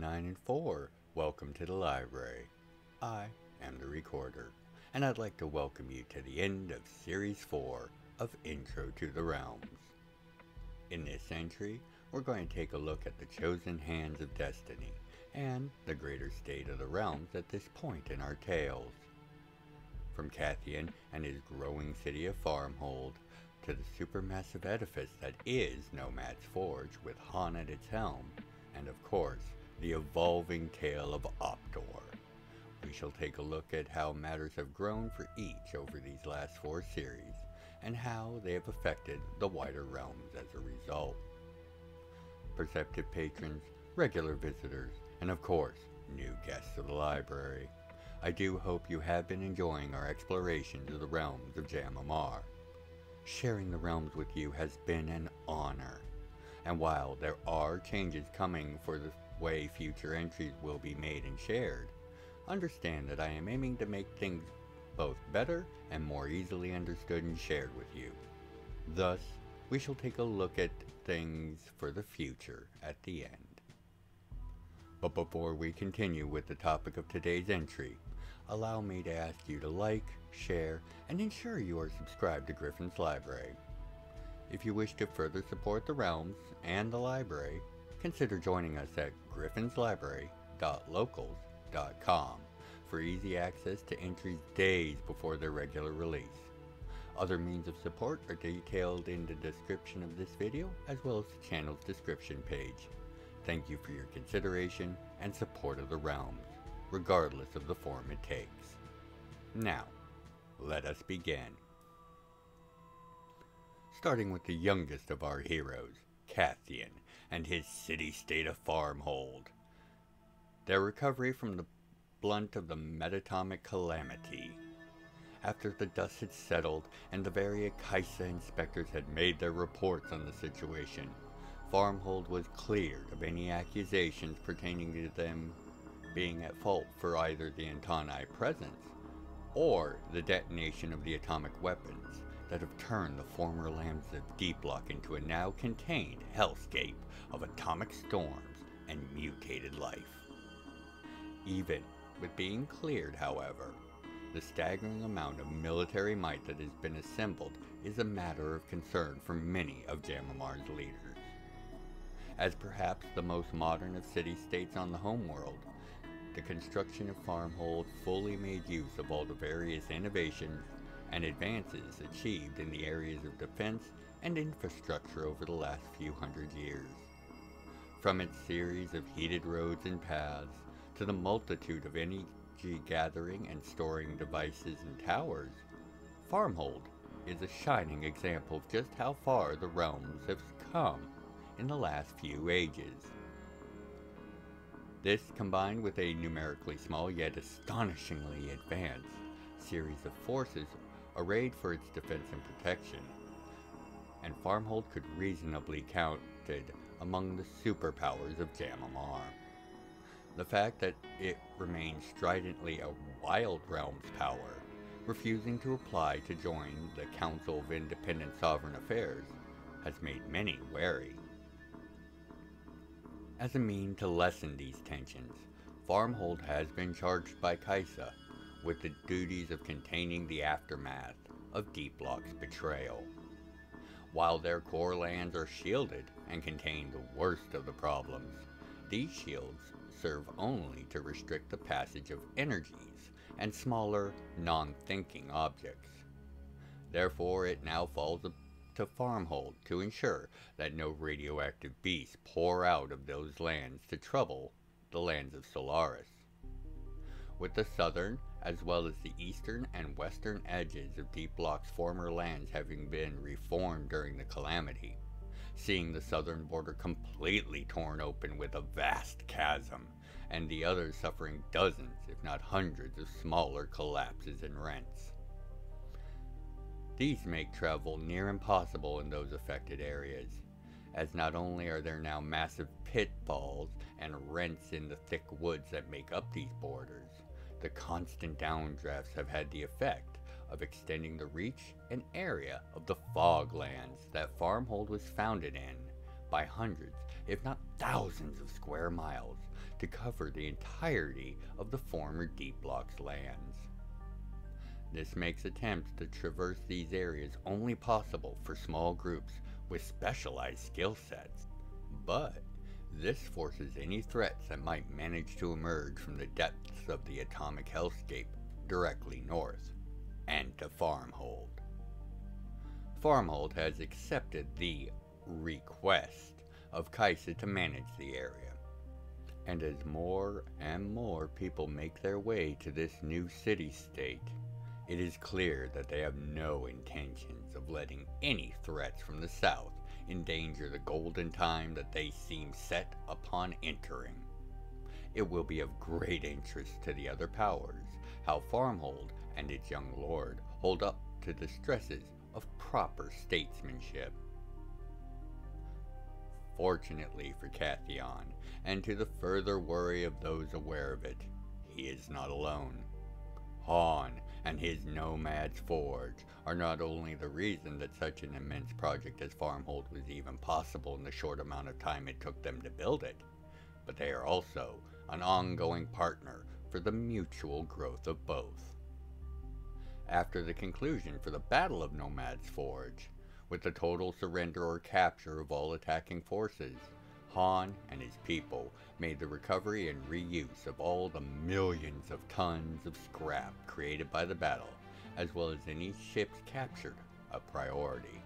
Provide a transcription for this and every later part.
9 and 4. Welcome to the library. I am the recorder, and I'd like to welcome you to the end of Series 4 of Intro to the Realms. In this entry, we're going to take a look at the chosen hands of destiny and the greater state of the realms at this point in our tales. From Katheon and his growing city of Farmhold, to the supermassive edifice that is Nomad's Forge with Hawn at its helm, and of course, the evolving tale of Optor. We shall take a look at how matters have grown for each over these last four series, and how they have affected the wider realms as a result. Perceptive patrons, regular visitors, and of course, new guests of the library. I do hope you have been enjoying our exploration of the realms of Jam'mar. Sharing the realms with you has been an honor. And while there are changes coming for the way future entries will be made and shared, understand that I am aiming to make things both better and more easily understood and shared with you. Thus, we shall take a look at things for the future at the end. But before we continue with the topic of today's entry, allow me to ask you to like, share, and ensure you are subscribed to Gryphon's Library. If you wish to further support the realms and the library, consider joining us at gryphonslibrary.locals.com for easy access to entries days before their regular release. Other means of support are detailed in the description of this video as well as the channel's description page. Thank you for your consideration and support of the realms, regardless of the form it takes. Now, let us begin. Starting with the youngest of our heroes, Katheon, and his city-state of Farmhold. Their recovery from the blunt of the metatomic calamity. After the dust had settled and the various Kaisa inspectors had made their reports on the situation, Farmhold was cleared of any accusations pertaining to them being at fault for either the Antani presence or the detonation of the atomic weapons that have turned the former lands of Deep Lock into a now contained hellscape of atomic storms and mutated life. Even with being cleared, however, the staggering amount of military might that has been assembled is a matter of concern for many of Jam'mar's leaders. As perhaps the most modern of city-states on the homeworld, the construction of Farmhold fully made use of all the various innovations and advances achieved in the areas of defense and infrastructure over the last few hundred years. From its series of heated roads and paths, to the multitude of energy gathering and storing devices and towers, Farmhold is a shining example of just how far the realms have come in the last few ages. This, combined with a numerically small yet astonishingly advanced series of forces arrayed for its defense and protection, and Farmhold could reasonably counted among the superpowers of Jam'mar. The fact that it remains stridently a Wild Realm's power, refusing to apply to join the Council of Independent Sovereign Affairs, has made many wary. As a mean to lessen these tensions, Farmhold has been charged by Kaisa with the duties of containing the aftermath of Deep Lock's betrayal. While their core lands are shielded and contain the worst of the problems, these shields serve only to restrict the passage of energies and smaller, non-thinking objects. Therefore, it now falls to Farmhold to ensure that no radioactive beasts pour out of those lands to trouble the lands of Solaris. With the southern as well as the eastern and western edges of Deep Lock's former lands having been reformed during the calamity, seeing the southern border completely torn open with a vast chasm, and the others suffering dozens, if not hundreds, of smaller collapses and rents. These make travel near impossible in those affected areas, as not only are there now massive pitfalls and rents in the thick woods that make up these borders, the constant downdrafts have had the effect of extending the reach and area of the foglands that Farmhold was founded in by hundreds, if not thousands of square miles to cover the entirety of the former Deep Lock's lands. This makes attempts to traverse these areas only possible for small groups with specialized skill sets. But this forces any threats that might manage to emerge from the depths of the atomic hellscape directly north and to Farmhold. Farmhold has accepted the request of Kaisa to manage the area. And as more and more people make their way to this new city-state, it is clear that they have no intentions of letting any threats from the south endanger the golden time that they seem set upon entering. It will be of great interest to the other powers how Farmhold and its young lord hold up to the stresses of proper statesmanship. Fortunately for Katheon, and to the further worry of those aware of it, he is not alone. Hawn and his Nomad's Forge are not only the reason that such an immense project as Farmhold was even possible in the short amount of time it took them to build it, but they are also an ongoing partner for the mutual growth of both. After the conclusion for the Battle of Nomad's Forge, with the total surrender or capture of all attacking forces, Hawn and his people made the recovery and reuse of all the millions of tons of scrap created by the battle, as well as any ships captured, a priority.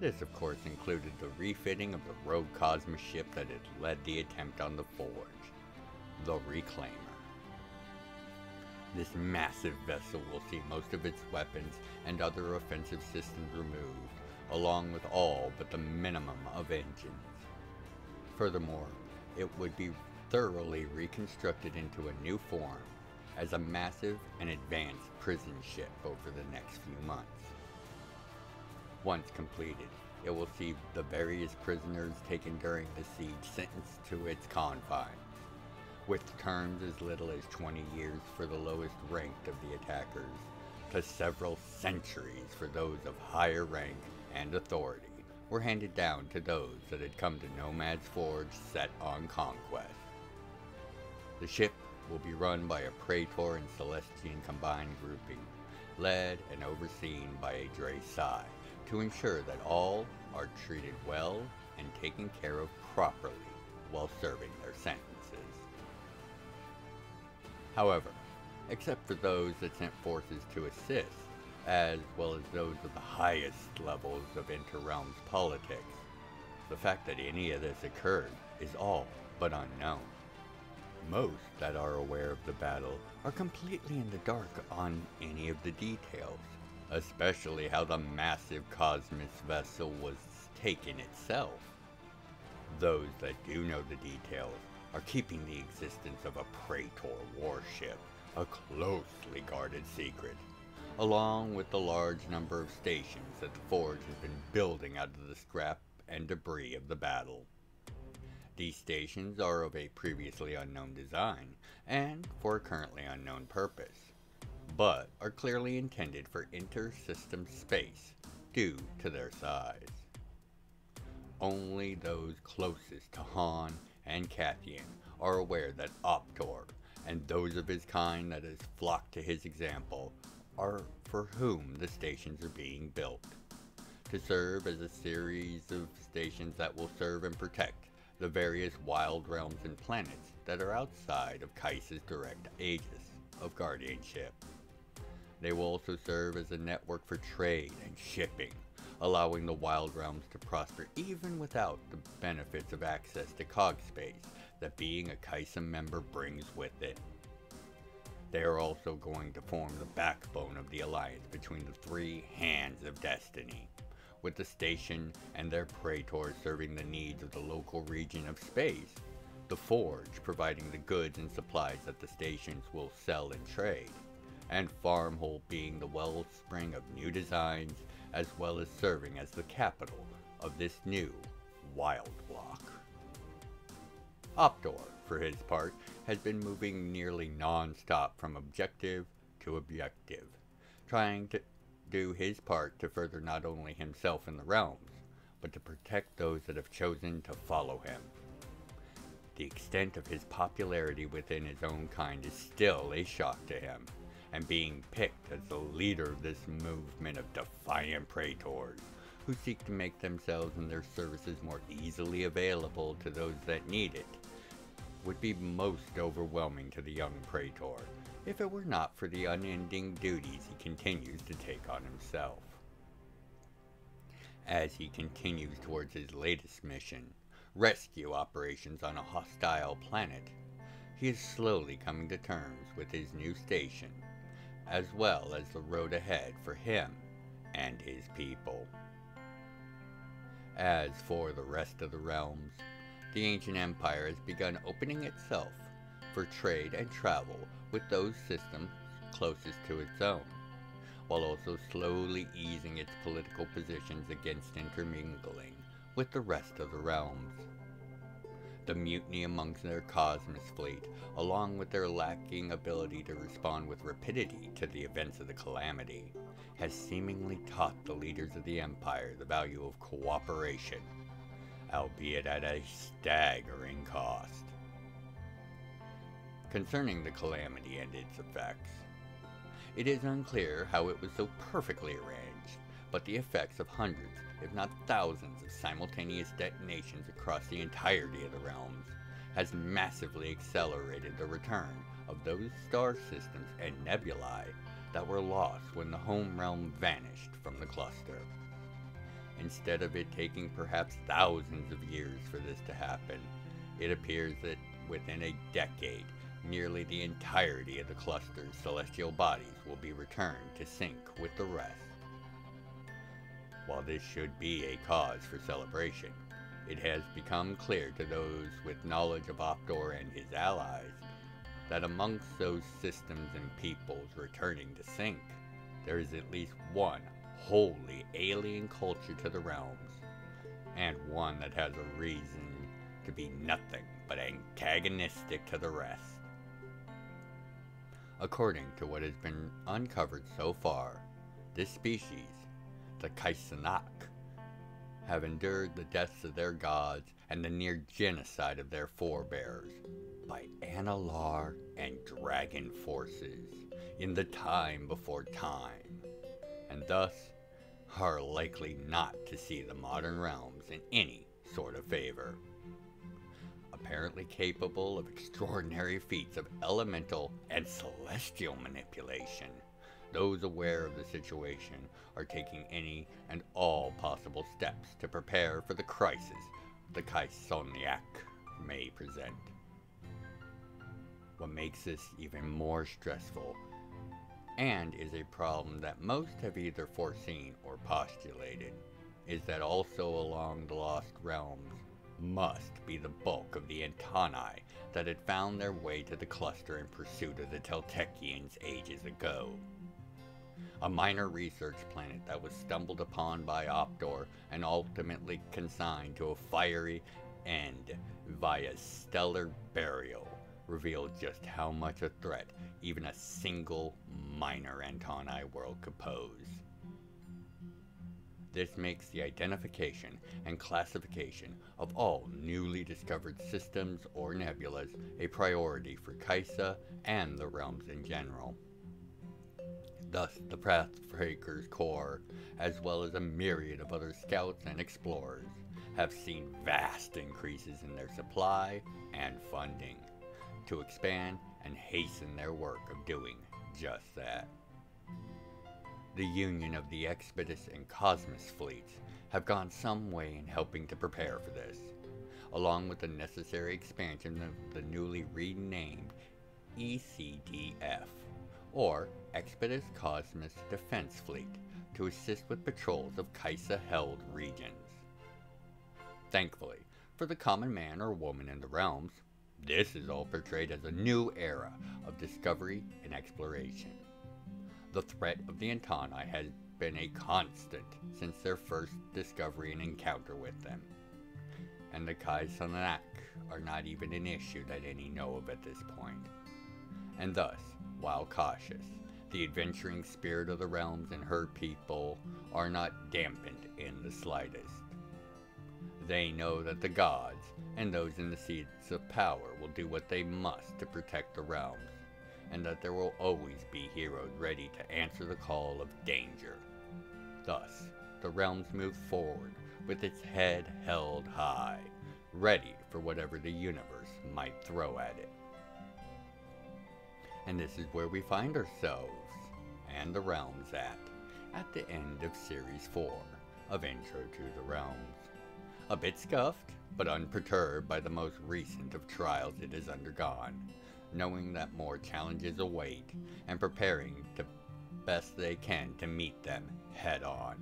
This, of course, included the refitting of the rogue Cosmos ship that had led the attempt on the Forge, the Reclaimer. This massive vessel will see most of its weapons and other offensive systems removed, along with all but the minimum of engines. Furthermore, it would be thoroughly reconstructed into a new form as a massive and advanced prison ship over the next few months. Once completed, it will see the various prisoners taken during the siege sentenced to its confines, with terms as little as 20 years for the lowest ranked of the attackers, to several centuries for those of higher rank and authority were handed down to those that had come to Nomad's Forge set on conquest. The ship will be run by a Praetor and Celestian combined grouping, led and overseen by a Dre Psi, to ensure that all are treated well and taken care of properly while serving their sentences. However, except for those that sent forces to assist, as well as those of the highest levels of interrealms politics. The fact that any of this occurred is all but unknown. Most that are aware of the battle are completely in the dark on any of the details, especially how the massive Cosmos vessel was taken itself. Those that do know the details are keeping the existence of a Praetor warship a closely guarded secret along with the large number of stations that the Forge has been building out of the scrap and debris of the battle. These stations are of a previously unknown design, and for a currently unknown purpose, but are clearly intended for inter-system space due to their size. Only those closest to Hawn and Katheon are aware that Optor, and those of his kind that has flocked to his example, are for whom the stations are being built. To serve as a series of stations that will serve and protect the various wild realms and planets that are outside of Kaisa's direct aegis of guardianship. They will also serve as a network for trade and shipping, allowing the wild realms to prosper even without the benefits of access to cog space that being a Kaisa member brings with it. They are also going to form the backbone of the alliance between the three Hands of Destiny, with the station and their praetors serving the needs of the local region of space, the Forge providing the goods and supplies that the stations will sell and trade, and Farmhold being the wellspring of new designs as well as serving as the capital of this new wild block. Optor, for his part, has been moving nearly non-stop from objective to objective, trying to do his part to further not only himself and the realms, but to protect those that have chosen to follow him. The extent of his popularity within his own kind is still a shock to him, and being picked as the leader of this movement of defiant praetors, who seek to make themselves and their services more easily available to those that need it, would be most overwhelming to the young praetor, if it were not for the unending duties he continues to take on himself. As he continues towards his latest mission, rescue operations on a hostile planet, he is slowly coming to terms with his new station, as well as the road ahead for him and his people. As for the rest of the realms, the ancient empire has begun opening itself for trade and travel with those systems closest to its own, while also slowly easing its political positions against intermingling with the rest of the realms. The mutiny amongst their Cosmos fleet, along with their lacking ability to respond with rapidity to the events of the calamity, has seemingly taught the leaders of the Empire the value of cooperation, albeit at a staggering cost. Concerning the calamity and its effects, it is unclear how it was so perfectly arranged, but the effects of hundreds, if not thousands, of simultaneous detonations across the entirety of the realms has massively accelerated the return of those star systems and nebulae that were lost when the home realm vanished from the cluster. Instead of it taking perhaps thousands of years for this to happen, it appears that within a decade, nearly the entirety of the cluster's celestial bodies will be returned to sync with the rest. While this should be a cause for celebration, it has become clear to those with knowledge of Optor and his allies that amongst those systems and peoples returning to sync, there is at least one wholly alien culture to the realms, and one that has a reason to be nothing but antagonistic to the rest. According to what has been uncovered so far, this species, the Kaisanak, have endured the deaths of their gods and the near genocide of their forebears by Analar and Dragon forces in the time before time, and thus are likely not to see the modern realms in any sort of favor apparently capable of extraordinary feats of elemental and celestial manipulation. Those aware of the situation are taking any and all possible steps to prepare for the crisis the Kaisoniak may present. What makes this even more stressful and is a problem that most have either foreseen or postulated, is that also along the Lost Realms must be the bulk of the Antani that had found their way to the cluster in pursuit of the Teltekians ages ago. A minor research planet that was stumbled upon by Optor and ultimately consigned to a fiery end via stellar burial revealed just how much a threat even a single minor Antani world could pose. This makes the identification and classification of all newly discovered systems or nebulas a priority for Kaisa and the realms in general. Thus, the Pathbreakers Corps, as well as a myriad of other scouts and explorers, have seen vast increases in their supply and funding to expand and hasten their work of doing just that. The union of the Expedus and Cosmos fleets have gone some way in helping to prepare for this, along with the necessary expansion of the newly renamed ECDF, or Expedus Cosmos Defense Fleet, to assist with patrols of Kaisa-held regions. Thankfully, for the common man or woman in the realms, this is all portrayed as a new era of discovery and exploration. The threat of the Antani has been a constant since their first discovery and encounter with them. And the Kaisanak are not even an issue that any know of at this point. And thus, while cautious, the adventuring spirit of the realms and her people are not dampened in the slightest. They know that the gods and those in the seats of power will do what they must to protect the realms, and that there will always be heroes ready to answer the call of danger. Thus, the realms move forward with its head held high, ready for whatever the universe might throw at it. And this is where we find ourselves, and the realms at, at the end of Series 4 of Intro to the Realms. A bit scuffed, but unperturbed by the most recent of trials it has undergone, knowing that more challenges await, and preparing the best they can to meet them head on.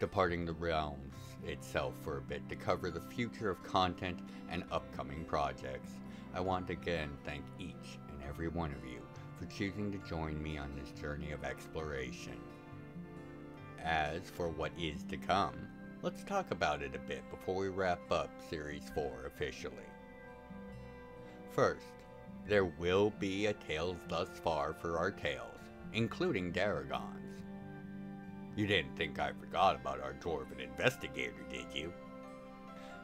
Departing the realms itself for a bit to cover the future of content and upcoming projects, I want to again thank each and every one of you for choosing to join me on this journey of exploration. As for what is to come, let's talk about it a bit before we wrap up Series 4 officially. First, there will be a Tales thus far for our tales, including Daragons. You didn't think I forgot about our Dwarven investigator, did you?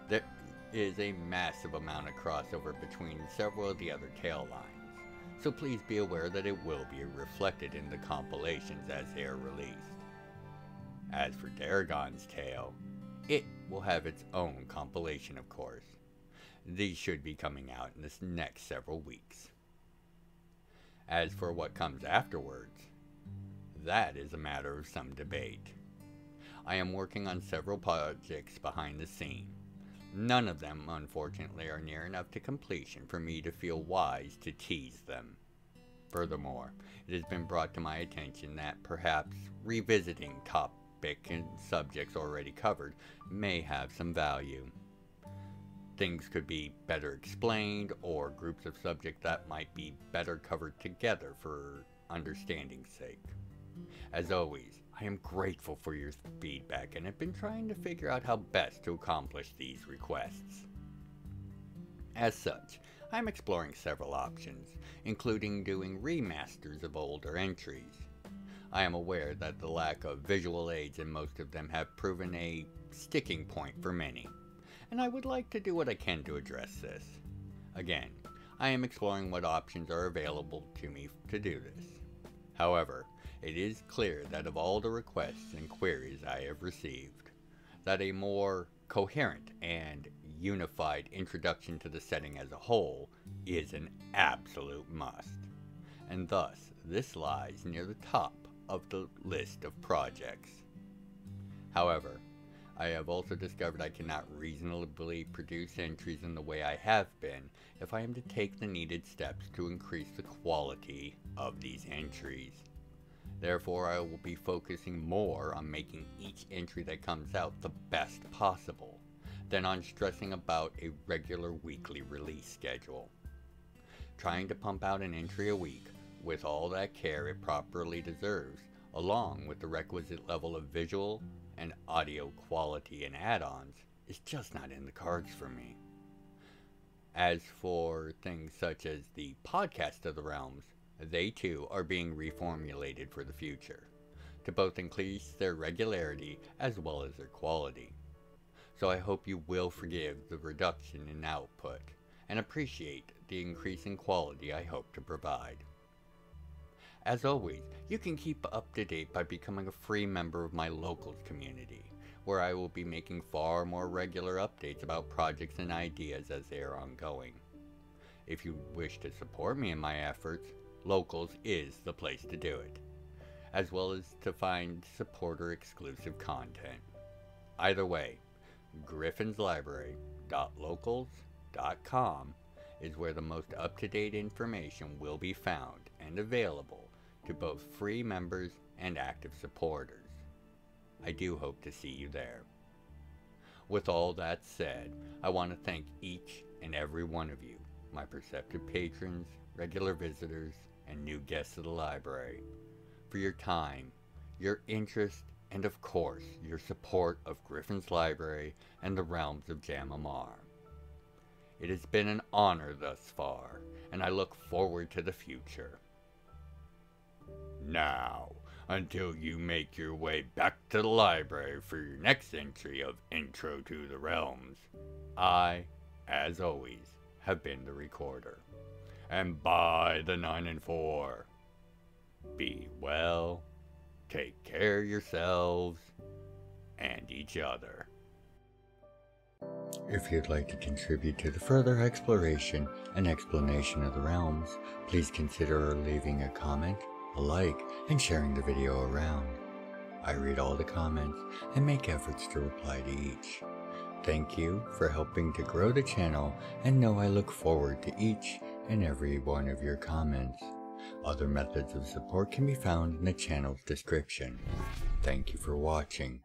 There is a massive amount of crossover between several of the other tale lines, so please be aware that it will be reflected in the compilations as they are released. As for Daragon's tale, it will have its own compilation, of course. These should be coming out in the next several weeks. As for what comes afterwards, that is a matter of some debate. I am working on several projects behind the scene. None of them, unfortunately, are near enough to completion for me to feel wise to tease them. Furthermore, it has been brought to my attention that perhaps revisiting top topic and subjects already covered may have some value. Things could be better explained, or groups of subjects that might be better covered together for understanding's sake. As always, I am grateful for your feedback and have been trying to figure out how best to accomplish these requests. As such, I am exploring several options, including doing remasters of older entries, I am aware that the lack of visual aids in most of them have proven a sticking point for many, and I would like to do what I can to address this. Again, I am exploring what options are available to me to do this. However, it is clear that of all the requests and queries I have received, that a more coherent and unified introduction to the setting as a whole is an absolute must. And thus, this lies near the top of the list of projects. However, I have also discovered I cannot reasonably produce entries in the way I have been if I am to take the needed steps to increase the quality of these entries. Therefore, I will be focusing more on making each entry that comes out the best possible than on stressing about a regular weekly release schedule. Trying to pump out an entry a week with all that care it properly deserves, along with the requisite level of visual and audio quality and add-ons, is just not in the cards for me. As for things such as the Podcast of the Realms, they too are being reformulated for the future, to both increase their regularity as well as their quality. So I hope you will forgive the reduction in output, and appreciate the increasing quality I hope to provide. As always, you can keep up to date by becoming a free member of my locals community, where I will be making far more regular updates about projects and ideas as they are ongoing. If you wish to support me in my efforts, Locals is the place to do it, as well as to find supporter exclusive content. Either way, gryphonslibrary.locals.com is where the most up to date information will be found and available to both free members and active supporters. I do hope to see you there. With all that said, I want to thank each and every one of you, my perceptive patrons, regular visitors, and new guests of the library, for your time, your interest, and of course, your support of Gryphon's Library and the realms of Jam'mar. It has been an honor thus far, and I look forward to the future. Now, until you make your way back to the library for your next entry of Intro to the Realms. I, as always, have been the recorder. And by the 9 and 4, be well, take care of yourselves and each other. If you'd like to contribute to the further exploration and explanation of the realms, please consider leaving a comment, a like, and sharing the video around. I read all the comments and make efforts to reply to each. Thank you for helping to grow the channel and know I look forward to each and every one of your comments. Other methods of support can be found in the channel's description. Thank you for watching,